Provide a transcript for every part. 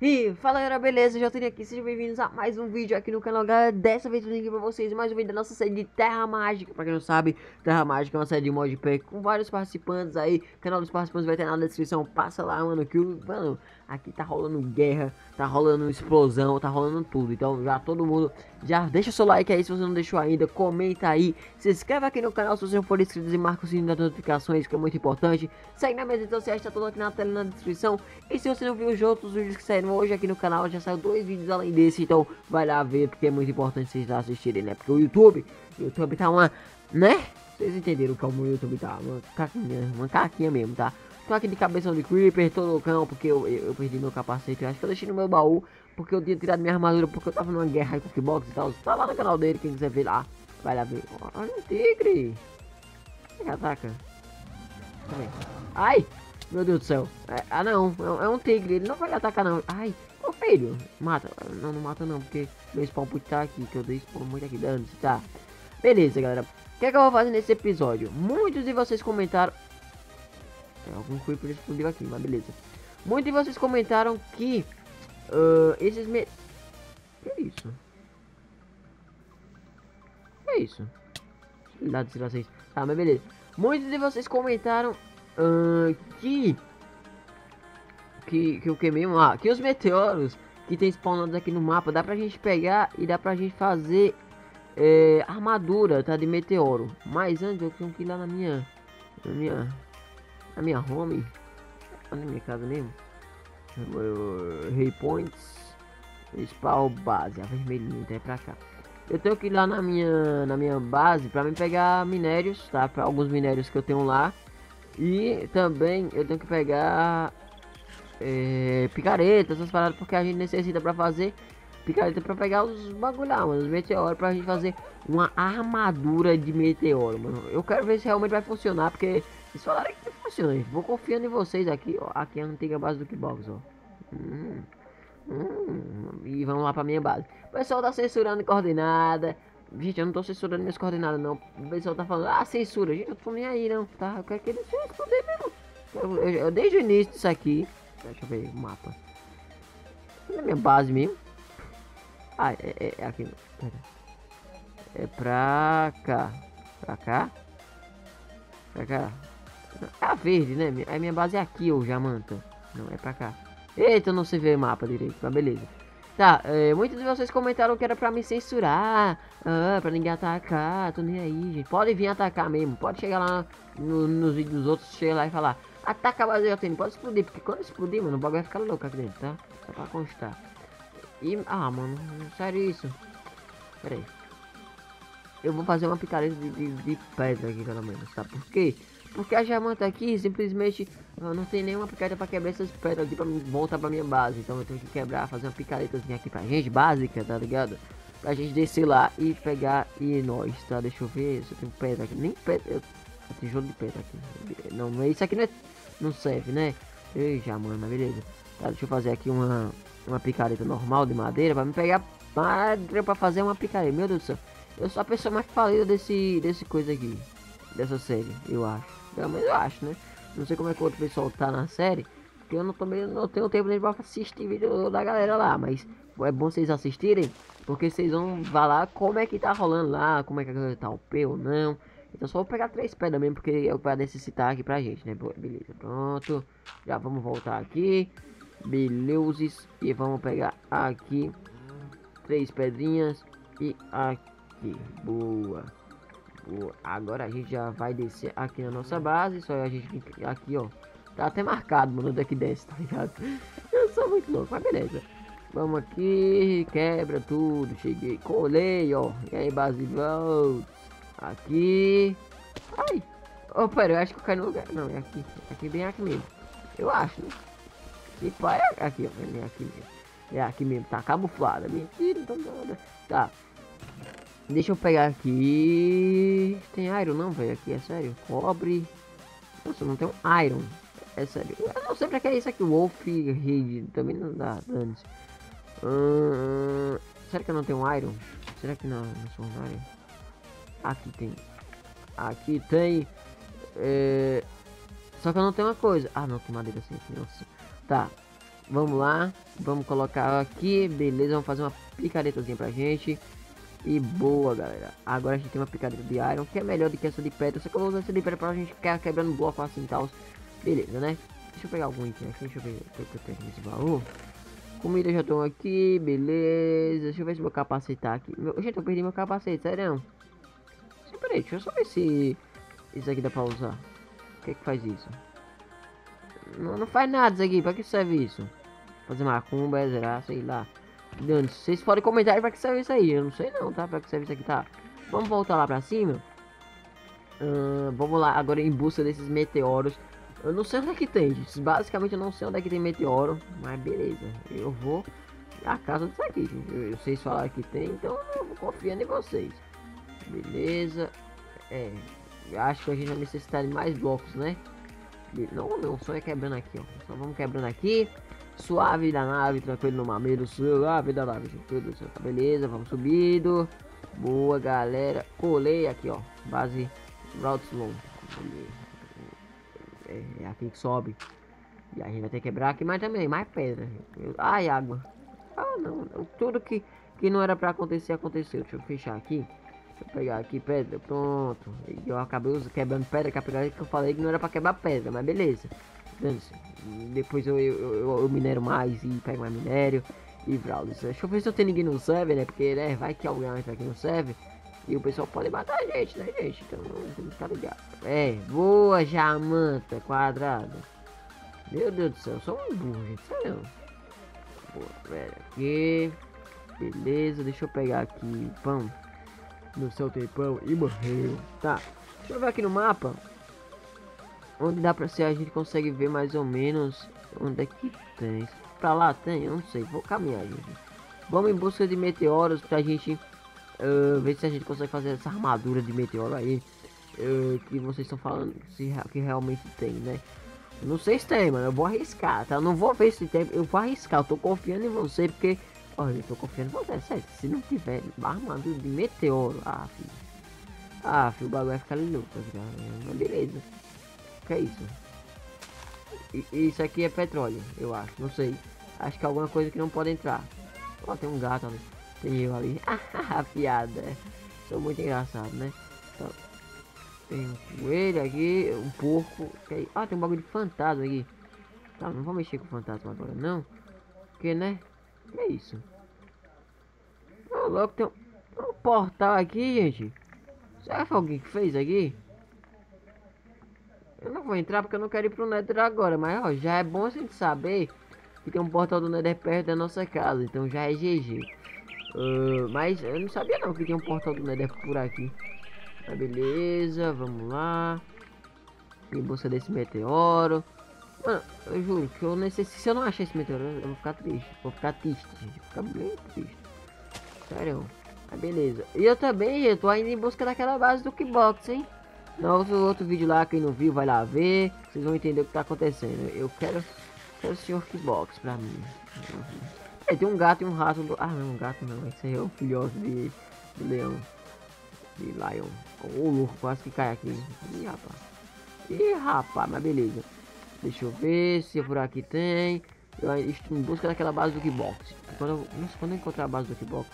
E fala galera, beleza? Já tô aqui, sejam bem-vindos a mais um vídeo aqui no canal Galera, dessa vez eu aqui pra vocês mais um vídeo da nossa série de Terra Mágica. Pra quem não sabe, Terra Mágica é uma série de modpack com vários participantes aí. O canal dos participantes vai ter na descrição, passa lá mano, que o, mano, aqui tá rolando guerra, tá rolando explosão, tá rolando tudo Então já todo mundo, já deixa seu like aí se você não deixou ainda, comenta aí Se inscreve aqui no canal se você não for inscrito e marca o sininho das notificações que é muito importante Segue na minha redes sociais, tá tudo aqui na tela na descrição E se você não viu os outros vídeos que saíram hoje aqui no canal já saiu dois vídeos além desse, então vai lá ver porque é muito importante vocês assistirem, né? Porque o YouTube, o YouTube tá uma, né? Vocês entenderam como o YouTube tá, uma caquinha, uma caquinha mesmo, tá? Tô aqui de cabeção de Creeper, tô loucão porque eu, eu, eu, perdi meu capacete, eu acho que eu deixei no meu baú porque eu tinha tirado minha armadura porque eu tava numa guerra com o Kickbox e tal. Tá lá no canal dele, quem quiser ver lá, vai lá ver. Olha um tigre! Ataca? Ai! Meu Deus do céu. É, ah, não. É, é, um tigre. Ele não vai atacar, não. Ai. Ô, filho. Mata. Não, não mata, não. Porque meu spawn point tá aqui. Que eu dei spawn muito aqui. Dando. Tá. Beleza, galera. O que é que eu vou fazer nesse episódio? Muitos de vocês comentaram... Algum creeper explodiu aqui, mas beleza. Muitos de vocês comentaram que... Uh, esses me... Que é isso? Que é isso? Cuidado se vocês... Tá, mas beleza. Muitos de vocês comentaram uh, que, que que o que mesmo? Ah, que os meteoros que tem spawnados aqui no mapa dá pra gente pegar e dá pra gente fazer é, armadura, tá? De meteoro. Mas antes eu tenho que ir lá na minha, na minha, na minha home, na minha casa mesmo. Rei Points, spawn base, a vermelhinha, então é pra cá. Eu tenho que ir lá na minha, na minha base pra me pegar minérios, tá? Pra alguns minérios que eu tenho lá. E também eu tenho que pegar é, picareta, essas paradas, porque a gente necessita pra fazer picareta pra pegar os bagulho lá, mano, os meteoros, pra gente fazer uma armadura de meteoro, mano. Eu quero ver se realmente vai funcionar, porque eles falaram que funciona. Vou confiando em vocês aqui, ó. Aqui é a antiga base do Kickbox, ó. Hum, hum, e vamos lá pra minha base. O pessoal tá censurando coordenada. Gente, eu não tô censurando minhas coordenadas, não. O pessoal tá falando, ah, censura. Gente, eu tô nem aí, não, tá? Eu quero que eles responder mesmo. Eu, eu, eu, desde o início disso aqui. Deixa eu ver o mapa. É minha base mesmo. Ah, é, é, é aqui. Pera. É pra cá. Pra cá? Pra cá. É a verde, né? A minha base é aqui, ô Jamanta. Não, é pra cá. Eita, eu não sei ver o mapa direito, mas beleza. Tá, é, muitos de vocês comentaram que era pra me censurar, ah, pra ninguém atacar, tô nem aí, gente. Pode vir atacar mesmo, pode chegar lá no, nos vídeos dos outros, chegar lá e falar, ataca a base de pode explodir, porque quando explodir, mano, o bagulho vai ficar louco aqui dentro, tá? Só pra constar. E, ah, mano, sério isso? Pera aí. Eu vou fazer uma picareta de, de, de pedra aqui, pelo menos, tá? Por quê? Porque a diamante aqui simplesmente não tem nenhuma picareta para quebrar essas pedras aqui para voltar para minha base. Então eu tenho que quebrar, fazer uma picaretazinha aqui pra gente, básica, tá ligado? Pra gente descer lá e pegar e nós, tá? Deixa eu ver se eu tenho pedra aqui. Nem pedra, eu... tijolo de pedra aqui. Não, isso aqui não, é, não serve, né? Ei, já, mano, beleza. Tá, deixa eu fazer aqui uma, uma picareta normal de madeira para me pegar madeira para fazer uma picareta. Meu Deus do céu. Eu sou a pessoa mais falida desse, desse coisa aqui. Dessa série, eu acho. Pelo menos eu acho, né? Não sei como é que o outro pessoal tá na série. Porque eu não, também não tenho tempo nem pra assistir vídeo da galera lá. Mas é bom vocês assistirem. Porque vocês vão falar como é que tá rolando lá. Como é que a galera tá OP ou não. Então só vou pegar três pedras mesmo. Porque é vai necessitar aqui pra gente, né? Beleza, pronto. Já vamos voltar aqui. Belezes. E vamos pegar aqui. Três pedrinhas. E aqui. Boa. Agora a gente já vai descer aqui na nossa base. Só a gente aqui, ó. Tá até marcado, mano, daqui desce, tá ligado? Eu sou muito louco, mas beleza. Vamos aqui, quebra tudo. Cheguei, colei, ó. E aí, base, volta. Aqui. Ai. Pera, eu acho que eu caio no lugar. Não, é aqui. Aqui bem aqui mesmo. Eu acho, né? E pai, é aqui, ó. É aqui mesmo. É aqui mesmo, tá camuflada. Mentira, não nada. Tá. Deixa eu pegar aqui. Tem iron não, velho? Aqui, é sério. Cobre. Nossa, não tem um iron. É sério. Eu não sei pra que é isso aqui. Wolf Reed. Também não dá danos. Hum, será que eu não tenho um iron? Será que não, um iron? Aqui tem. Aqui tem. É... Só que eu não tenho uma coisa. Ah, não, tem madeira assim. Nossa. Tá. Vamos lá. Vamos colocar aqui. Beleza, vamos fazer uma picaretazinha pra gente. E boa, galera. Agora a gente tem uma picareta de iron, que é melhor do que essa de pedra. Só que eu vou usar essa de pedra pra gente ficar quebrando bloco assim e tal. Beleza, né? Deixa eu pegar algum item aqui. Deixa eu ver o que eu tenho nesse baú. Comida já estão aqui, beleza. Deixa eu ver se meu capacete tá aqui. Meu, gente, eu perdi meu capacete, sério. Peraí, deixa eu só ver se isso aqui dá pra usar. O que é que faz isso? Não, não faz nada isso aqui, pra que serve isso? Fazer macumba, é zerar, sei lá. Dando, vocês podem comentar pra que serve isso aí. Eu não sei não, tá? Pra que serve isso aqui, tá? Vamos voltar lá pra cima. Uh, vamos lá, agora em busca desses meteoros. Eu não sei onde é que tem, gente. Basicamente eu não sei onde é que tem meteoro. Mas beleza. Eu vou a casa disso aqui, gente. Eu, vocês falaram que tem, então eu vou confiando em vocês. Beleza. É. Acho que a gente vai necessitar de mais blocos, né? Não, não, só é quebrando aqui, ó. Só vamos quebrando aqui. Suave da nave, tranquilo no mameiro, suave da nave, certo, tá beleza, vamos subindo. Boa, galera. Colei aqui, ó. Base Route Slow. É, é, aqui que sobe. E a gente vai ter que quebrar aqui mais também, mais pedra. Ai, água. Ah, não. Tudo que, que não era pra acontecer, aconteceu. Deixa eu fechar aqui. Deixa eu pegar aqui pedra, pronto. Eu acabei quebrando pedra, que eu falei que não era pra quebrar pedra, mas beleza. Depois eu, eu, eu, minero mais e pego mais minério e Brawlers. Deixa eu ver se eu tenho ninguém no server, né? Porque, né, vai que alguém entra aqui no server e o pessoal pode matar a gente, né, gente? Então, tá ligado. É, boa, Jamanta quadrada. Meu Deus do céu, eu sou um burro, gente, sério. Boa, velho, aqui. Beleza, deixa eu pegar aqui pão no seu tempão e morreu. Tá, deixa eu ver aqui no mapa. Onde dá pra ser, a gente consegue ver mais ou menos onde é que tem. Pra lá tem? Eu não sei, vou caminhar, gente. Vamos em busca de meteoros pra gente uh, ver se a gente consegue fazer essa armadura de meteoro aí. Uh, que vocês estão falando se, que realmente tem, né? Não sei se tem, mano. Eu vou arriscar, tá? Eu não vou ver se tem. Eu vou arriscar. Eu tô confiando em você porque Olha, eu tô confiando em você, sério. Se não tiver armadura de meteoro, ah, filho. Ah, filho, o bagulho vai ficar louco, tá Mas beleza. Que é isso? Isso aqui é petróleo, eu acho. Não sei. Acho que é alguma coisa que não pode entrar. Ó, tem um gato ali. Tem eu ali. Ah, piada. Sou muito engraçado, né? Então, tem um coelho aqui, um porco. Ah, tem um bagulho de fantasma aqui. Tá, não vou mexer com fantasma agora, não. Porque, né? Que é isso? Oh, logo tem um, um, portal aqui, gente. Será que foi alguém que fez aqui? Eu não vou entrar porque eu não quero ir pro Nether agora, mas ó, já é bom a gente saber que tem um portal do Nether perto da nossa casa, então já é GG. Uh, mas eu não sabia não que tinha um portal do Nether por aqui. Mas beleza, vamos lá. Em busca desse meteoro. Mano, eu juro que eu necessito. Se eu não achar esse meteoro, eu vou ficar triste. Vou ficar triste, gente. Vou ficar bem triste. Sério. Mas beleza. E eu também, eu tô indo em busca daquela base do Kickbox, hein? Novo outro vídeo lá, quem não viu, vai lá ver. Vocês vão entender o que tá acontecendo. Eu quero. Quero o senhor Kickbox pra mim. É, tem um gato e um rato. Do... Ah, não, um gato não. Esse aí é o filhote de, de leão. De lion. Ô, louco, quase que cai aqui. Ih, rapaz. Ih, rapaz, mas beleza. Deixa eu ver se por aqui tem. Eu estou em busca daquela base do Kickbox. Quando quando eu encontrar a base do Kickbox,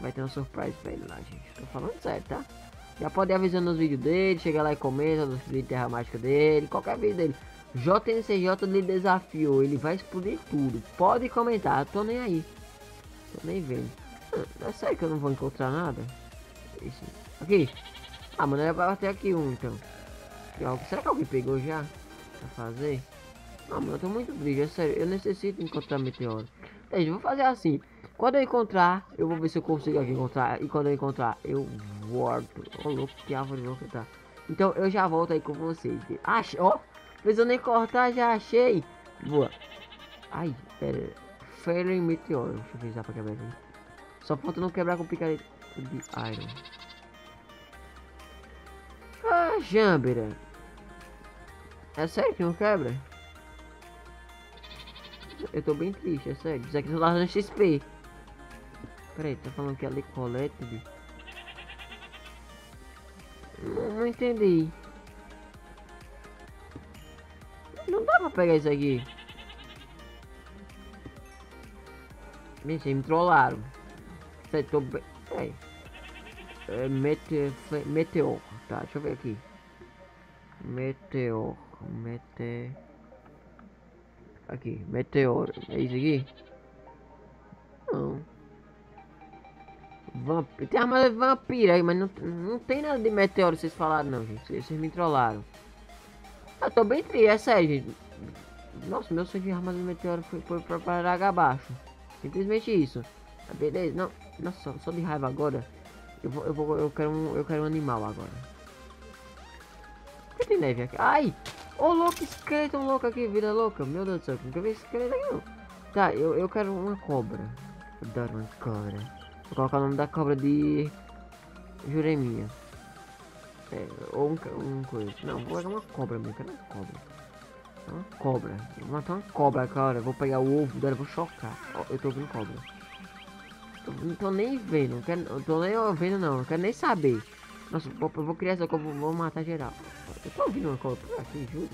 vai ter uma surpresa pra ele lá, gente. Tô falando sério, tá? Já pode ir avisando nos vídeos dele, chega lá e comenta nos vídeos de Terra Mágica dele, qualquer vídeo dele. JNCJ lhe desafiou, ele vai explodir tudo. Pode comentar, tô nem aí. Tô nem vendo. Ah, é sério que eu não vou encontrar nada? Isso. Aqui. Ah, mano, é pra bater aqui um então. Será que alguém pegou já? pra fazer. Não, mano, eu tô muito brilho, é sério. Eu necessito encontrar meteoro. É, eu vou fazer assim. Quando eu encontrar, eu vou ver se eu consigo aqui encontrar. E quando eu encontrar, eu volto. Ô, oh, louco, que árvore louca tá. Então eu já volto aí com vocês. Achei, ó. Fez eu nem cortar, já achei. Boa. Ai, pera. Fairy Meteor. Deixa eu ver pra quebrar aqui. Só falta não quebrar com picareta de Iron. Ah, Jambira. É sério que não quebra? Eu tô bem triste, é sério. Isso aqui só dá XP. Peraí, tá falando que é ali collected? Não, não entendi. Não dá pra pegar isso aqui. Vocês me trollaram. Tô bem. É. é mete... Meteor. Tá, deixa eu ver aqui. Meteor. Mete... Aqui, meteoro. É isso aqui? Vamp... Tem arma de vampiro aí, mas não, não tem nada de meteoro vocês falaram não, gente. Vocês me trollaram. Eu tô bem triste, é sério, gente. Nossa, meu sonho de arma de meteoro foi, foi pra parar abaixo. Simplesmente isso. Ah, beleza, não. Nossa, só de raiva agora. Eu vou, eu vou, eu quero um, eu quero um animal agora. Que tem neve aqui? Ai! Ô oh, louco, esqueleto louco aqui, vida louca. Meu Deus do céu, quero ver esqueleto aqui não. Tá, eu, eu quero uma cobra. Adoro uma cobra. Vou colocar o nome da cobra de Juremia. É, ou um, um coisa. Não, vou pegar uma cobra mesmo, quero uma cobra. Uma cobra. Vou matar uma cobra agora. Vou pegar o ovo dela, vou chocar. Ó, eu tô ouvindo cobra. Tô, não tô nem vendo, não quero, tô nem ouvindo não, não quero nem saber. Nossa, vou, vou criar essa cobra, vou matar geral. Eu tô ouvindo uma cobra por aqui, juro.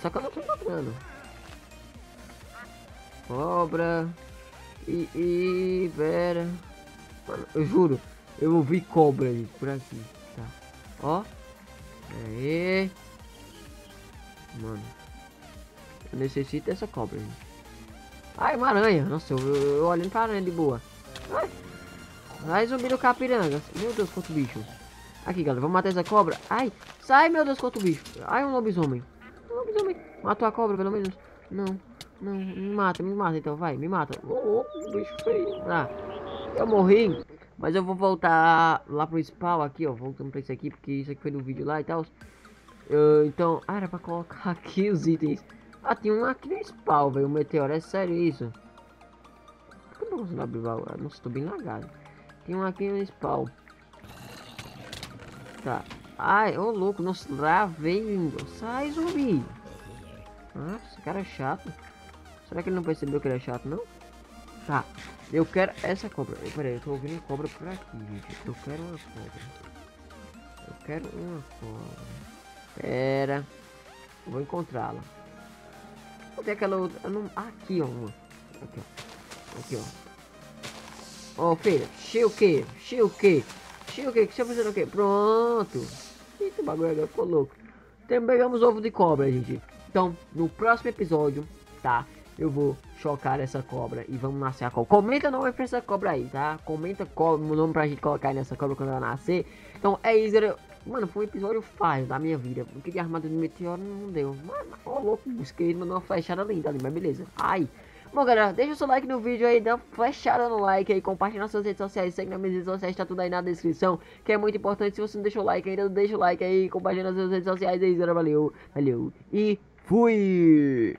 Só que eu não tô encontrando. Cobra. E, e. Mano, eu juro, eu ouvi cobra ali, por aqui. Tá. Ó. Aê. Mano. Eu necessito dessa cobra, gente. Ai, uma aranha. Nossa, eu, eu, eu olhando pra aranha de boa. Ai. Ai, zumbi do capiranga. Meu Deus, quanto bicho. Aqui, galera, vamos matar essa cobra. Ai, sai, meu Deus, quanto bicho. Ai, um lobisomem. Um lobisomem. Matou a cobra, pelo menos. Não, não, me mata, me mata então, vai, me mata. Oh, bicho feio. Ah, eu morri. Mas eu vou voltar lá pro spawn aqui, ó. Voltando pra isso aqui, porque isso aqui foi no vídeo lá e tal. Uh, então, ah, era pra colocar aqui os itens. Ah, tem um aqui no spawn, velho. O meteoro, é sério isso? Por que eu não consigo abrir o? Nossa, tô bem lagado. Tem um aqui no spawn. Tá. Ai, ô louco, nossa, lá vem. Sai, zumbi. Ah, esse cara é chato. Será que ele não percebeu que ele é chato, não? Tá. Eu quero essa cobra. Peraí, eu tô ouvindo cobra por aqui, gente. Eu quero uma cobra. Eu quero uma cobra. Pera. Eu vou encontrá-la. Cadê aquela outra? Não... Aqui, ó. Aqui, ó. Aqui, ó. Ó, oh, filha. Cheio o quê? Cheio o quê? Cheio o quê? Que você tá fazendo o quê? Pronto. Eita, o bagulho agora ficou louco. Então, pegamos ovo de cobra, gente. Então, no próximo episódio, tá? Eu vou chocar essa cobra e vamos nascer a cobra. Comenta o nome pra essa cobra aí, tá? Comenta qual o nome pra gente colocar nessa cobra quando ela nascer. Então é isso, galera. Mano, foi um episódio fácil da minha vida. Porque de armadura de meteoro não deu. Mas, ó, louco, busquei, mandou uma flechada linda ali, mas beleza. Ai. Bom, galera, deixa o seu like no vídeo aí, dá uma flechada no like aí, compartilha nas suas redes sociais, segue nas minhas redes sociais, tá tudo aí na descrição, que é muito importante. Se você não deixou o like ainda, deixa o like aí, compartilha nas suas redes sociais aí, galera, valeu, valeu, e fui!